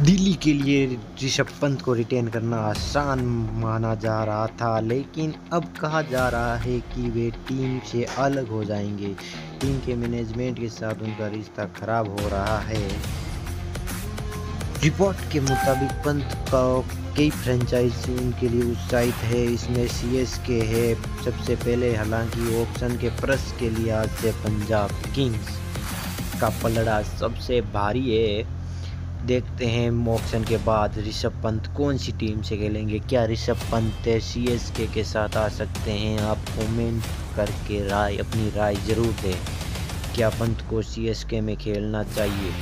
दिल्ली के लिए ऋषभ पंत को रिटेन करना आसान माना जा रहा था, लेकिन अब कहा जा रहा है कि वे टीम से अलग हो जाएँगे। टीम के मैनेजमेंट के साथ उनका रिश्ता खराब हो रहा है। रिपोर्ट के मुताबिक पंत का कई फ्रेंचाइजी उनके लिए उत्साहित है। इसमें सीएसके है। सबसे पहले, हालाँकि ऑप्शन के प्रस के लिए आज से पंजाब किंग्स का पलड़ा सबसे भारी है। देखते हैं ऑप्शन के बाद ऋषभ पंत कौन सी टीम से खेलेंगे? क्या ऋषभ पंत सी एस के के साथ आ सकते हैं? आप कमेंट करके राय, अपनी राय ज़रूर दें। क्या पंत को सी एस के में खेलना चाहिए?